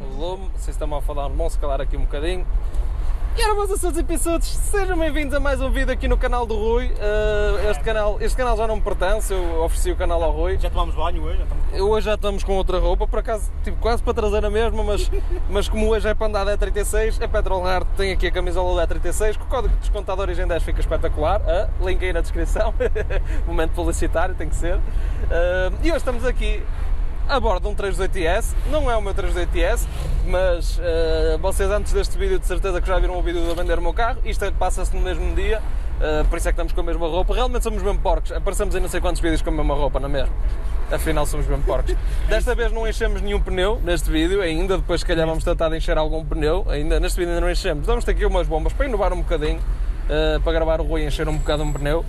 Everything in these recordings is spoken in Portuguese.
o volume, o sistema of down bom, se calar aqui um bocadinho. E era meus assuntos e pissutos, sejam bem-vindos a mais um vídeo aqui no canal do Rui. Uh, este, canal, este canal já não me pertence, eu ofereci o canal ao Rui. Já tomamos banho hoje? Já estamos... Hoje já estamos com outra roupa, por acaso, tipo, quase para trazer a mesma, mas, mas como hoje é para andar da E36, é Petrol Hard, tem aqui a camisola da E36, com o código de descontado Origem 10 fica espetacular, uh, link aí na descrição, momento publicitário, tem que ser. Uh, e hoje estamos aqui a bordo de um 328S, não é o meu 328S, mas uh, vocês antes deste vídeo de certeza que já viram o vídeo de eu vender o meu carro, isto é, passa-se no mesmo dia, uh, por isso é que estamos com a mesma roupa, realmente somos mesmo porcos, aparecemos em não sei quantos vídeos com a mesma roupa, não é mesmo? Afinal somos mesmo porcos. Desta vez não enchemos nenhum pneu neste vídeo, ainda, depois se calhar vamos tentar de encher algum pneu, ainda. Neste vídeo ainda não enchemos, vamos ter aqui umas bombas para inovar um bocadinho, Uh, para gravar o Rui encher um bocado um pneu.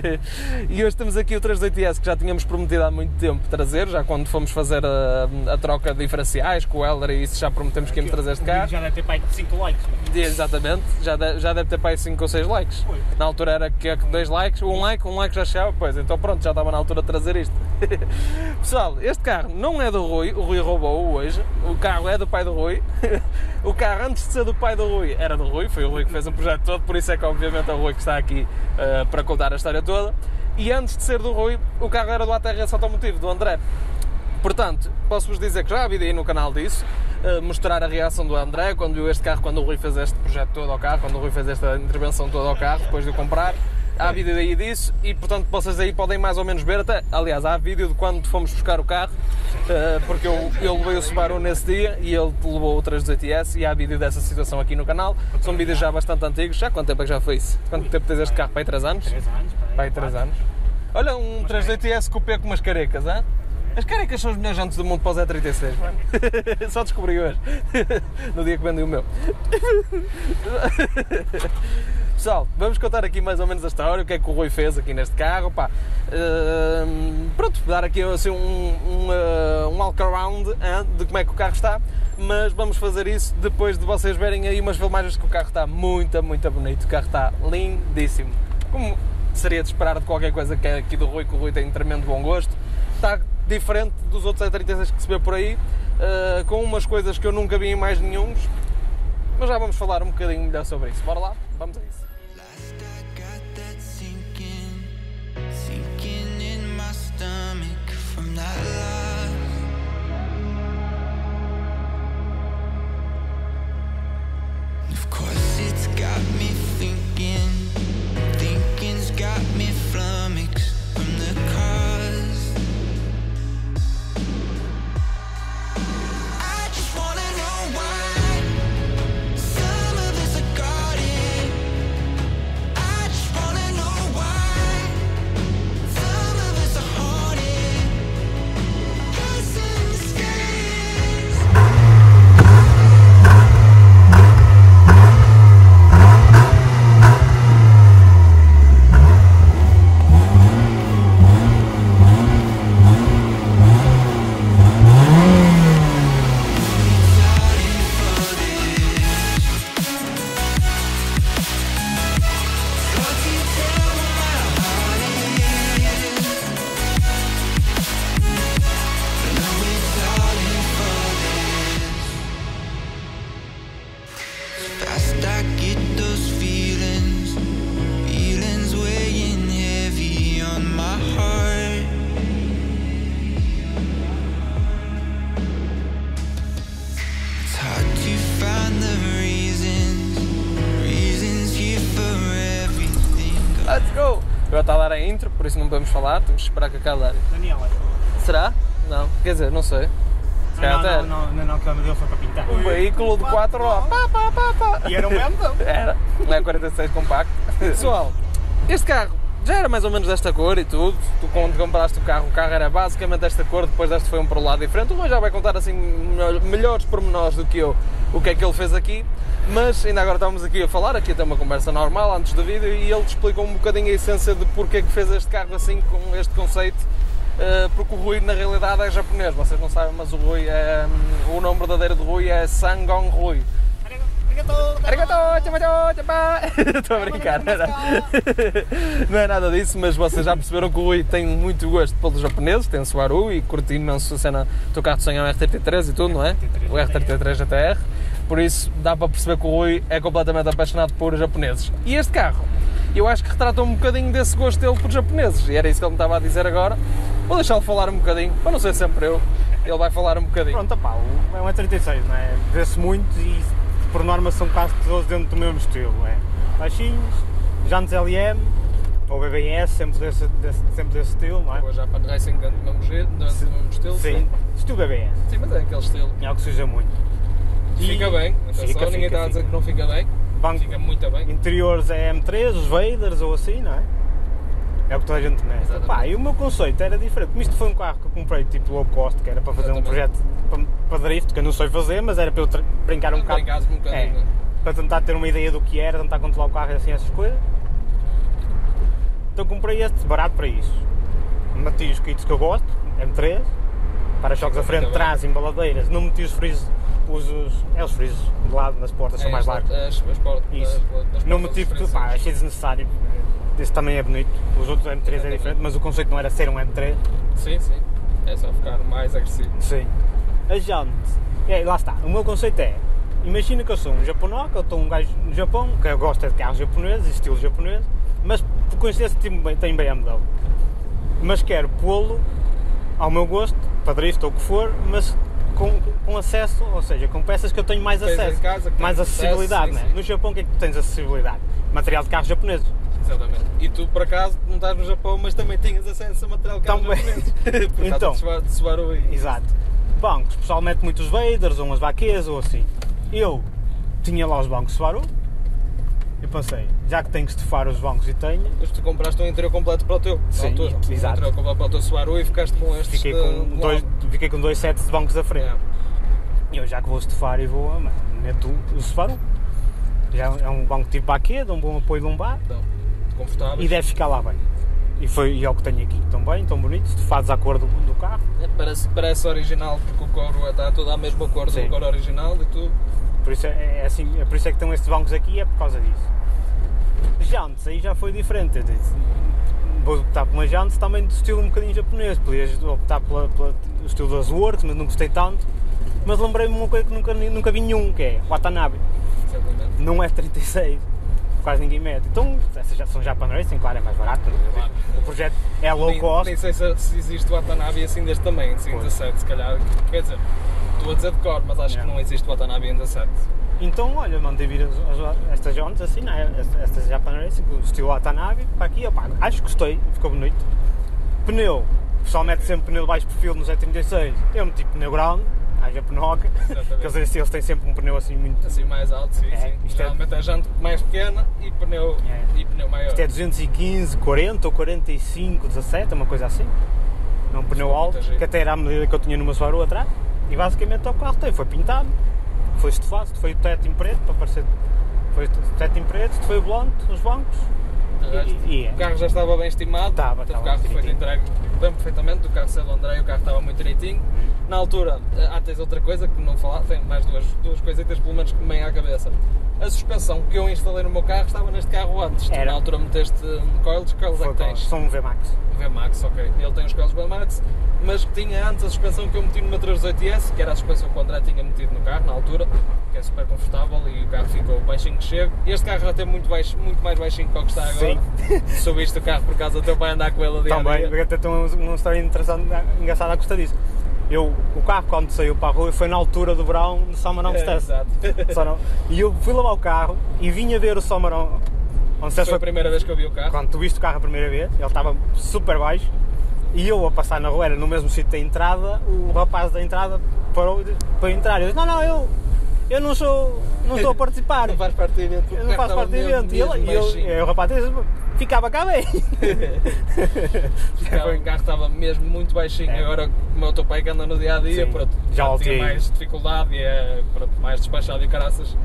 e hoje temos aqui o 328S que já tínhamos prometido há muito tempo trazer, já quando fomos fazer a, a troca de diferenciais com o Elder e isso já prometemos que íamos trazer este carro. Já deve ter pai 5 likes. Exatamente, já, de, já deve ter pai 5 ou 6 likes. Foi. Na altura era que 2 likes, um like, um like já chegava, pois então pronto, já estava na altura de trazer isto. Pessoal, este carro não é do Rui, o Rui roubou-o hoje, o carro é do pai do Rui. o carro antes de ser do pai do Rui era do Rui, foi o Rui que fez o projeto todo, por isso é que obviamente o Rui que está aqui uh, para contar a história toda. E antes de ser do Rui, o carro era do ATRS Automotivo, do André. Portanto, posso-vos dizer que já há vídeo aí no canal disso, uh, mostrar a reação do André quando viu este carro, quando o Rui fez este projeto todo ao carro, quando o Rui fez esta intervenção toda ao carro, depois de o comprar. Há vídeo aí disso e, portanto, vocês aí podem mais ou menos ver. Até, aliás, há vídeo de quando fomos buscar o carro, uh, porque eu, eu levei o Subaru nesse dia e ele levou o 318S e há vídeo dessa situação aqui no canal. São vídeos já bastante antigos. Já quanto tempo é que já foi isso? Quanto tempo tens este carro? Para aí 3 anos? 3 anos. Para aí 3 anos. Olha, um 318S coupé com umas carecas, hein? As carecas são os melhores jantes do mundo para o Zé 36. Só descobri hoje, no dia que vendi o meu. Pessoal, vamos contar aqui mais ou menos a história, o que é que o Rui fez aqui neste carro. Pá. Uh, pronto, dar aqui assim, um, um, uh, um walk around hein, de como é que o carro está, mas vamos fazer isso depois de vocês verem aí umas filmagens que o carro está muito, muito bonito. O carro está lindíssimo. Como seria de esperar de qualquer coisa que é aqui do Rui, que o Rui tem tremendo bom gosto. Está diferente dos outros E36 que se vê por aí, uh, com umas coisas que eu nunca vi em mais nenhum, mas já vamos falar um bocadinho melhor sobre isso. Bora lá? Vamos a isso. Agora está a dar a intro, por isso não podemos falar, temos que esperar que acabe dar. Daniel, que Será? Não. Quer dizer, não sei. Se não, não, não, não, não, que o dele foi para pintar. Um veículo de 4 rodas. Pá, pá, pá, pá. E era um mesmo? Era, não é 46 compacto. Pessoal, este carro já era mais ou menos desta cor e tudo. Tu quando compraste o carro, o carro era basicamente desta cor, depois deste foi um para o lado diferente. O Rui já vai contar assim melhor- melhores pormenores do que eu o que é que ele fez aqui. Mas ainda agora estávamos aqui a falar, aqui até uma conversa normal antes do vídeo e ele te explicou um bocadinho a essência de porque é que fez este carro assim com este conceito. Uh, porque o Rui na realidade é japonês, vocês não sabem, mas o Rui é. hum, o nome verdadeiro do Rui é Sangon Rui. Arigato, tchau, tchau. Estou a brincar, não é, nada. não é nada disso, mas vocês já perceberam que o Rui tem muito gosto pelos japoneses, tem Subaru e curti imenso a cena. O teu carro de sonho é um R33 e tudo, não é? O R33 GTR. Por isso dá para perceber que o Rui é completamente apaixonado por japoneses. E este carro, eu acho que retrata um bocadinho desse gosto dele por japoneses. E era isso que ele me estava a dizer agora. Vou deixá-lo falar um bocadinho, para não ser sempre eu. Ele vai falar um bocadinho. Pronto, pá, o- é um E36, não é? Vê-se muito e por norma são quase todos dentro do mesmo estilo. É baixinhos, jantes LM ou BBS, sempre desse, desse- sempre desse estilo, não é? O Japan Racing dentro do mesmo, jeito, dentro do mesmo estilo. Sim, estilo BBS. Sim, mas é aquele estilo. É o que se usa muito. Fica bem, atenção, Fica, ninguém fica, está a dizer que não fica bem. Banco, Fica muito bem. interiores é M3, os Vaders ou assim, não é? É o que toda a gente. Exatamente. Pá, e o meu conceito era diferente. Como isto foi um carro que eu comprei tipo low cost, que era para fazer um Exatamente. projeto para, drift, que eu não sei fazer, mas era para eu brincar um bocado. Um bocadinho. É, para tentar ter uma ideia do que era, tentar controlar o carro e assim essas coisas. Então comprei este barato para isso. Meti os kits que eu gosto, M3, para-choques à frente, trás, embaladeiras, não meti os frisos, os, é os frisos de lado nas portas, são mais largos. As, as portas, Isso. as- as Não porque dos pá, achei desnecessário. Este também é bonito, os outros M3 é diferente, mas o conceito não era ser um M3. Sim, sim. É só ficar mais agressivo. Sim. A jante. É, lá está. O meu conceito é. Imagina que eu sou um japonó, que eu estou um gajo no Japão, que eu gosto é de carros japoneses, estilo japonês, mas por coincidência tenho BMW. Mas quero pô-lo ao meu gosto, para drift ou o que for, mas com, com acesso, ou seja, com peças que eu tenho mais Tens em acesso. casa, mais tens acessibilidade, acesso, né? sim, sim. No Japão o que é que tu tens acessibilidade? Material de carros japoneses. Exatamente. E tu, por acaso, não estás no Japão, mas também tinhas acesso a material de carros Também. japoneses. Então. de Subaru- e... Exato. Bancos, pessoalmente muitos Vaders ou umas vaqueias ou assim. Eu tinha lá os bancos Subaru. Eu pensei, já que tenho que estufar os bancos e tenho, Mas tu compraste um interior completo para o teu. Sim, na altura. Um exato. interior completo para o teu Subaru e ficaste com estes fiquei com, de dois, fiquei com dois sets de bancos da frente. É. E eu já que vou estufar e vou, mano, meto o Subaru. Já é um banco tipo baquet, dá um bom apoio lombar Então, confortável. e deve ficar lá bem. E, foi, e é o que tenho aqui, tão bem, tão bonito, estufados à cor do, do carro. É, Parece, parece original porque o couro está toda a mesma cor do Sim. couro original e tudo. Por isso é, é assim, é por isso é que estão estes bancos aqui, é por causa disso. Jantes, aí já foi diferente. Eu disse, vou optar por uma jantes também de estilo um bocadinho japonês. Podias optar pela, pela, o estilo das Works, mas não gostei tanto. Mas lembrei-me de uma coisa que nunca, nunca vi nenhum, que é Watanabe. Exatamente. Não é 36, quase ninguém mete. Então, essas já são Japan Racing, claro, é mais barato. Claro. O projeto é low nem, cost. nem sei se, se existe o Watanabe assim deste tamanho, Pois. 17, se calhar. Quer dizer, estou a dizer de cor, mas acho Yeah. que não existe o Watanabe em 17. Então, olha, mandei vir as- as- estas jantes assim, não é? Estas- Japan Racing, estilo Watanabe, para aqui, opá, acho que gostei, ficou bonito. Pneu, o pessoal mete sempre pneu de baixo perfil no Z36, eu meti pneu ground, à japanoca, que eles, eles têm sempre um pneu assim muito... Assim mais alto, sim, É, sim. isto é- Geralmente é jante mais pequena e pneu, É. e pneu maior. Isto é 215, 40 ou 45, 17, uma coisa assim. É um pneu alto, que até era a medida que eu tinha numa Subaru atrás. E basicamente o carro tem, foi pintado, foi estufado, foi o teto em preto, para parecer... Foi o teto em preto, foi o blonde, os bancos. E- e é. O carro já estava bem estimado. Estava, estava o carro foi entregue bem perfeitamente. O carro saiu do André, o carro estava muito direitinho. Na altura, eh, ah, tens outra coisa que não falar, tem mais duas, duas coisitas pelo menos que me vêm à cabeça. A suspensão que eu instalei no meu carro estava neste carro antes. Tu, Era. na altura meteste hum, coils, coils é que tens? São um VMAX. VMAX, ok. Ele tem os coils VMAX, mas que tinha antes a suspensão que eu meti no meu 318S, que era a suspensão que o André tinha metido no carro na altura, que é super confortável e o carro ficou baixinho que chego. Este carro já tem muito, baixo, muito mais baixinho que o que está agora. Subiste o carro por causa do teu pai andar com ele a dia a Também, até tem uma, história engraçada a custa disso. Eu, o carro quando saiu para a rua foi na altura do verão de Summer on É, exato. E eu fui lavar o carro e vinha ver o Summer on, on Stairs. Foi a primeira vez que eu vi o carro. Quando tu viste o carro a primeira vez, ele estava super baixo e eu a passar na rua, era no mesmo sítio da entrada, o rapaz da entrada parou para entrar. Eu disse, não, não, eu, eu não sou, não estou a participar. Não faz parte do evento. Eu não faço parte do evento. E, ele, e, eu, e o rapaz disse, ficava cá bem. Ficava- O carro estava mesmo muito baixinho. É. Agora, como é o teu pai que anda no dia a dia, Sim, pronto, já já tinha mais dificuldade e é pronto, mais despachado e caraças.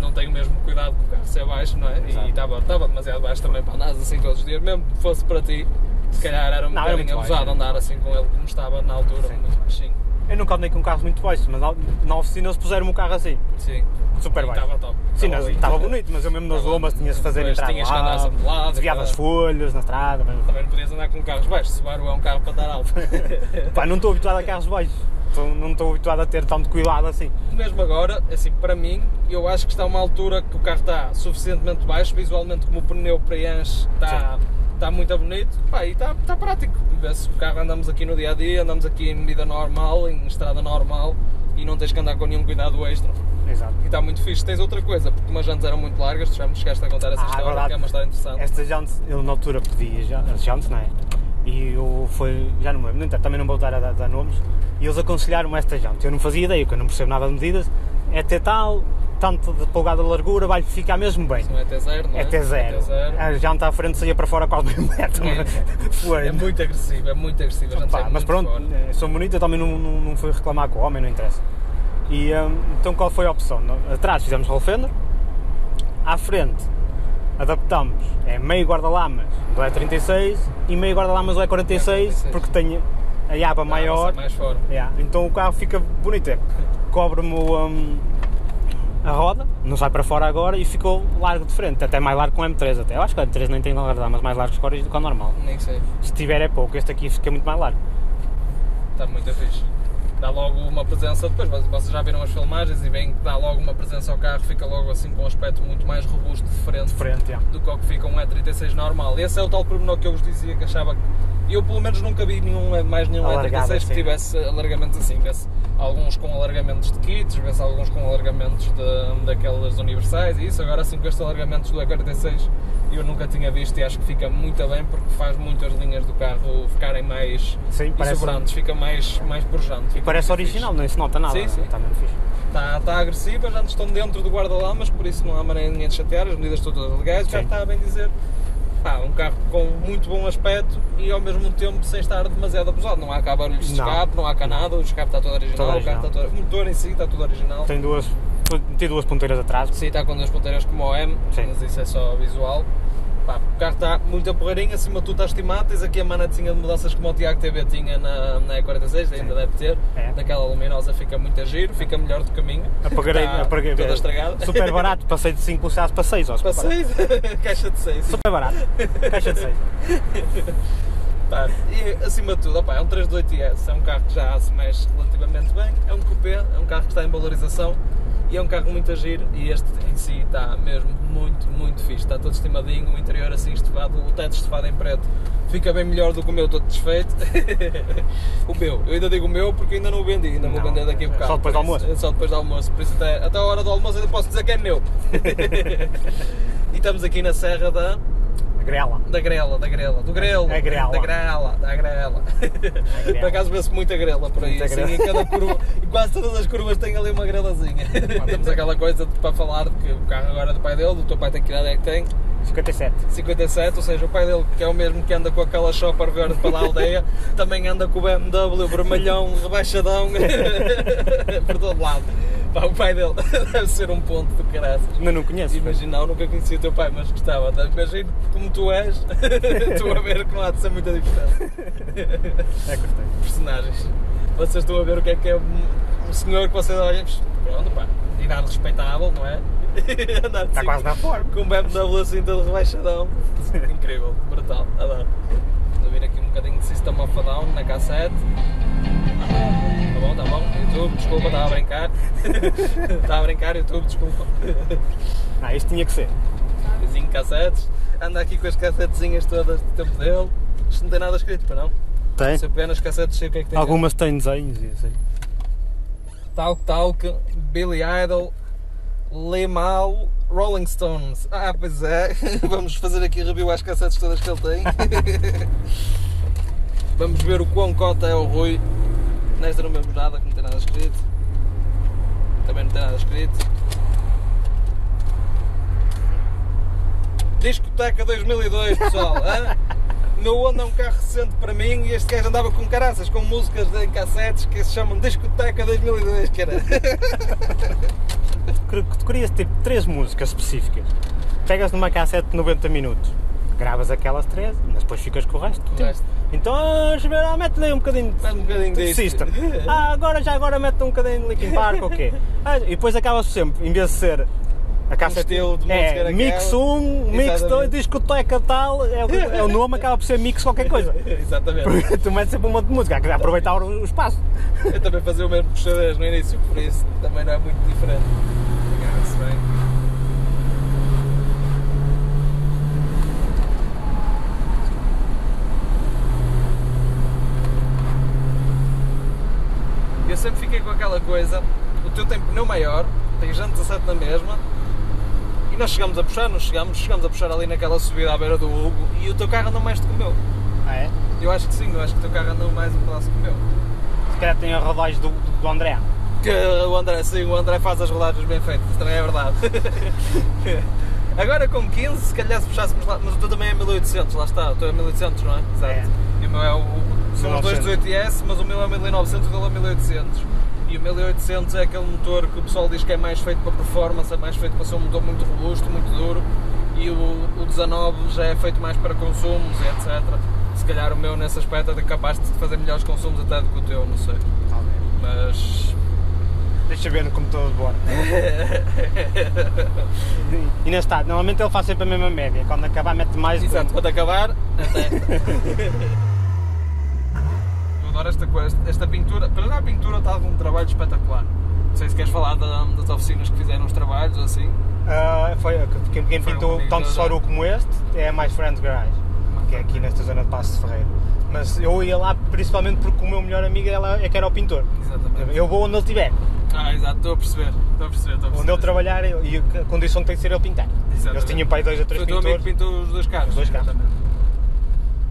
Não tenho o mesmo cuidado com o carro ser baixo, não é? Exato. E estava, estava demasiado baixo também para andar assim todos os dias. Mesmo que fosse para ti, se calhar era um Não, era bocadinho muito baixo, abusado era. andar assim com ele como estava na altura, Sim. muito baixinho. Eu nunca andei com carros muito baixos, mas na- na oficina eles puseram-me o carro assim. Sim. super E baixo. Estava top. Sim, Estava bonito, mas eu mesmo nas lomas tinha-se de fazer entrar tinhas que andar lá, sempre de lado, desviar das folhas na estrada. mas- Também não podias andar com carros baixos. Subaru é um carro para dar alto. Pá, não estou habituado a carros baixos. Não estou habituado a ter tanto cuidado assim. Mesmo agora, assim, para mim, eu acho que está uma altura que o carro está suficientemente baixo, visualmente como o pneu preenche, está, está muito bonito, pá, e está, está prático. Vê-se o carro andamos aqui no dia a dia, andamos aqui em medida normal, em estrada normal, e não tens que andar com nenhum cuidado extra. Exato. E está muito fixe. Tens outra coisa, porque umas jantes eram muito largas, tu já me chegaste a contar essa Ah, história, verdade. que é uma história interessante. Estas jantes, eu na altura pedi já- as jantes, não é? E eu foi, já não me lembro, também não vou dar a dar, nomes, e eles aconselharam-me esta jante. Eu não fazia ideia, porque eu não percebo nada de medidas, é ter tal, tanto de polegada de largura, vai ficar mesmo bem. Não é T0, não é? É T0. T0. A janta à frente saía para fora quase meio metro. É. Foi. É muito agressivo, é muito agressivo. A gente Pá, sai mas muito pronto, fora. eh, são bonitas, eu também não, não, não fui reclamar com o homem, não interessa. E hum, então qual foi a opção? Atrás fizemos roll fender, à frente adaptamos, é meio guarda-lamas do E36 e meio guarda-lamas do E46, E46. porque tem a aba maior, mais fora. Yeah, então o carro fica bonito, é, cobre-me o, hum, a roda, não sai para fora agora e ficou largo de frente, até mais largo que o M3 até. Eu acho que o M3 nem tem guarda-lamas mais largos que o do que o normal. Nem sei. Se tiver é pouco, este aqui fica muito mais largo. Está muito fixe. Dá logo uma presença, depois vocês- já viram as filmagens e veem que dá logo uma presença ao carro, fica logo assim com um aspecto muito mais robusto de frente, De frente, yeah. do que o que fica um E36 normal. Esse é o tal pormenor que eu vos dizia que achava que. Eu pelo menos nunca vi nenhum, mais nenhum Alargado E36 que tivesse alargamentos assim. Vê-se alguns com alargamentos de kits, vê-se alguns com alargamentos de, daquelas universais e isso. Agora assim com estes alargamentos do E46 eu nunca tinha visto e acho que fica muito bem porque faz muito as linhas do carro ficarem mais Sim, exuberantes, fica mais, mais pujante. E parece original, fixe. nem se nota nada. Sim, sim. Está mesmo fixe. Está, está agressiva, já estão dentro do guarda-lamas, por isso não há maneira de chatear, as medidas todas legais, Sim. está a bem dizer. Pá, um carro com muito bom aspecto e ao mesmo tempo sem estar demasiado abusado. Não há cá barulhos de Não. escape, não há cá nada, o escape está todo original, Todo o, carro está todo, o motor em si está tudo original. Tem duas, tem duas ponteiras atrás. Sim, está com duas ponteiras como o M, Sim. mas isso é só visual. Pá, o carro está muito a porreirinho, acima de tudo está estimado. Tens aqui a manetezinha de mudanças como o Tiago TV tinha na, na E46, ainda deve ter. É. Daquela luminosa fica muito a giro, fica melhor do caminho. Apagarei, Está apaguei, toda estragada. Super barato, passei de 5 pulsados para 6. Ó, super Para barato. 6, caixa de 6. Super barato. Caixa de 6. Pá, e acima de tudo, opá, é um 328S, é um carro que já se mexe relativamente bem, é um coupé, é um carro que está em valorização e é um carro muito a giro e este em si está mesmo muito, muito fixe, está todo estimadinho, o interior assim estufado, o teto estufado em preto fica bem melhor do que o meu todo desfeito. o meu, eu ainda digo o meu porque ainda não o vendi, ainda vou Não, vender daqui a é bocado. só depois do isso- almoço. é Só depois do almoço, por isso até, até a hora do almoço ainda posso dizer que é meu. e estamos aqui na Serra da... Grela. Da grela, da grela, do grelo. A grela. Da grela, da grela. grela. Por acaso vê-se muita grela por aí, assim, grela. em cada curva, e quase todas as curvas têm ali uma grelazinha. Temos aquela coisa de- para falar de que o carro agora é do pai dele, do teu pai tem que idade é que tem? 57. 57, ou seja, o pai dele, que é o mesmo que anda com aquela shopper verde para lá a aldeia, também anda com o BMW vermelhão, rebaixadão, por todo lado. Pá, o pai dele deve ser um ponto de caraças. Ainda não conheço. Imagina, eu nunca conheci o teu pai, mas gostava. tá? Imagino como tu és, estou a ver que não há de ser muita diferença. É gostei. Personagens. Vocês estão a ver o que é que é um senhor que vocês olham, pronto, pá, idade respeitável, não é? Andar Está assim, quase na forma. com um BMW assim todo rebaixadão. Incrível, brutal, adoro. Vou vir aqui um bocadinho de System of a Down na K7. Tá bom, tá bom. YouTube, desculpa, estava a brincar. Estava a brincar, YouTube, desculpa. Ah, isto tinha que ser. Vizinho cassetes. Anda aqui com as cassetezinhas todas do tempo dele. Isto não tem nada escrito, para não? Tem. Se eu pegar nas cassetes, sei o que é que tem. Algumas têm desenhos e assim. Talk Talk, Billy Idol, Limal, Rolling Stones. Ah, pois é. Vamos fazer aqui review às cassetes todas que ele tem. Vamos ver o quão cota é o Rui. Nesta não vemos nada, que não tem nada escrito. Também não tem nada escrito. Discoteca 2002, pessoal. hã? O meu Honda é um carro recente para mim e este gajo andava com caraças, com músicas em cassetes que se chamam Discoteca 2002, que era. Querias tipo três músicas específicas. Pegas numa cassete de 90 minutos, gravas aquelas três, mas depois ficas com o resto. O resto. Então, ver, ah, mete-lhe um bocadinho de, um bocadinho de. System. Ah, agora já agora mete um bocadinho de Linkin Park, ok. Ah, e depois acaba-se sempre, em vez de ser a caixa estilo de música é. Mix 1, Mix 2, Exatamente. discoteca tal, é, o- é o nome, acaba por ser Mix qualquer coisa. Exatamente. tu metes sempre um monte de música, que aproveitar o, o espaço. Eu também fazia o mesmo com os no início, por isso também não é muito diferente. Agarra-se bem. Eu sempre fiquei com aquela coisa, o teu tem pneu maior, tens jantes 17 na mesma, e nós chegamos a puxar, nós chegamos, chegamos a puxar ali naquela subida à beira do Hugo, e o teu carro anda mais do que o meu. Ah, é? Eu acho que sim, eu acho que o teu carro anda mais um pedaço que o meu. Se calhar tem a rodagem do, do André. Que o André, sim, o André faz as rodagens bem feitas, também é verdade. Agora com 15, se calhar se puxássemos lá, mas o teu também é 1800, lá está, o teu é 1800, não é? Exato. É. E o meu é o. São os dois 18S, mas o meu é 1900 e o dele é 1800. E o 1800 é aquele motor que o pessoal diz que é mais feito para performance, é mais feito para ser um motor muito robusto, muito duro. E o, o 19 já é feito mais para consumos, etc. Se calhar o meu nesse aspecto é capaz de fazer melhores consumos até do que o teu, não sei. Talvez. Mas Deixa ver no computador de bordo. e não está, normalmente ele faz sempre a mesma média. Quando acabar, mete mais Exato, quando acabar, até. Adoro esta esta pintura. Para já a pintura está de um trabalho espetacular. Não sei se queres falar da- das oficinas que fizeram os trabalhos ou assim. Ah, foi, quem, quem Foi pintou um tanto Soru como este é mais Friends Garage, que é aqui nesta zona de Passo de Ferreira. Mas eu ia lá principalmente porque o meu melhor amigo ela, é que era o pintor. Exatamente. Eu vou onde ele estiver, Ah, exato, estou a perceber. Estou a perceber, estou a perceber. onde ele trabalhar e a condição tem que ser ele pintar. Exatamente. Eles tinham para aí dois ou três Foi o teu amigo pintores que pintou os dois carros. Os dois carros. Exatamente.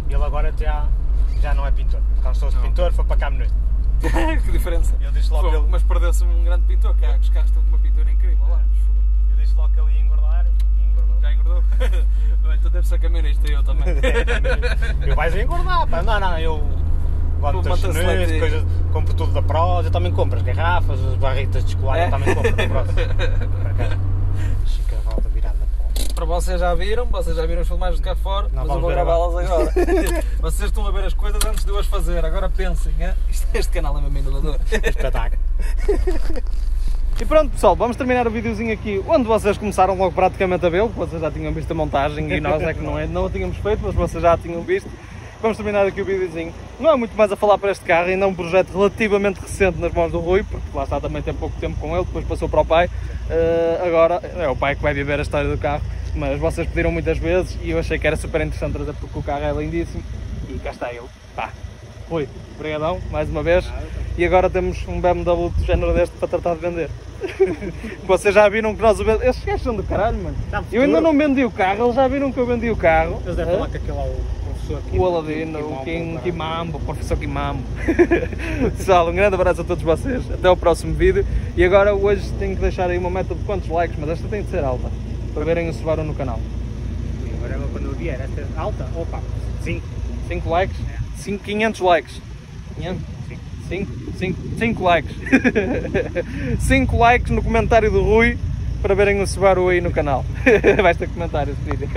ele agora já, já não é pintor. De Não. pintor, foi para cá noite. que diferença. Eu disse logo Pô, que ele- Mas perdeu-se um grande pintor, que os carros estão com uma pintura incrível lá. Eu disse logo que ele ia engordar e engordou. Já engordou? Então deve ser camionista, eu também. Eu vais engordar, pá. Não, não, eu levanto as coisas, compro tudo da Prós, eu também compro as garrafas, as barritas de chocolate, É? eu também compro da Prós. Por acaso, Chica a volta virada para Para vocês já viram, vocês já viram as filmagens de cá fora, Não mas eu vamos vou gravá-las agora. vocês estão a ver as coisas antes de eu as fazer, agora pensem, hein? Isto- este canal é mesmo inovador. espetáculo. E pronto pessoal, vamos terminar o videozinho aqui onde vocês começaram logo praticamente a vê-lo, vocês já tinham visto a montagem e nós é que não, é, não a tínhamos feito, mas vocês já a tinham visto. Vamos terminar aqui o videozinho. Não há muito mais a falar para este carro, ainda é um projeto relativamente recente nas mãos do Rui, porque lá está também tem pouco tempo com ele, depois passou para o pai. Eh, agora é o pai que vai viver a história do carro, mas vocês pediram muitas vezes e eu achei que era super interessante trazer porque o carro é lindíssimo e cá está ele. Pá, Rui, obrigadão mais uma vez. E agora temos um BMW do género deste para tratar de vender. Vocês já viram que nós o vendemos. Estes gajos são do caralho, mano. Tá Eu ainda não vendi o carro, eles já viram que eu vendi o carro. Eles devem falar que aquele lá, o professor Kim- O Aladino, o Kim. Kimambo, o professor Kimambo. Pessoal, um grande abraço a todos vocês. Até ao próximo vídeo. E agora hoje tenho que deixar aí uma meta de quantos likes, mas esta tem de ser alta. Para verem o Subaru no canal. E Agora quando eu vier, esta é alta, opa, 5. 5 likes? 5, 500 likes. 500? 5 likes. 5 likes no comentário do Rui para verem o Subaru aí no canal. Vais ter comentário esse vídeo.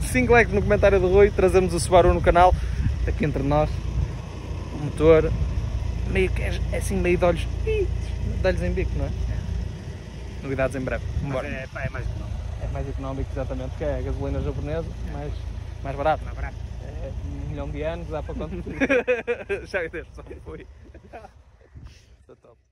5 likes no comentário do Rui, trazemos o Subaru no canal. Aqui entre nós. O motor. Meio que é é assim, meio de olhos. De olhos em bico, não é? Novidades em breve. Mas é, é mais não. É mais económico, exatamente, que é a gasolina japonesa, mais, mais barato. Mais barato. É, um milhão de anos, dá para quanto? Já é deste, só foi. Está top.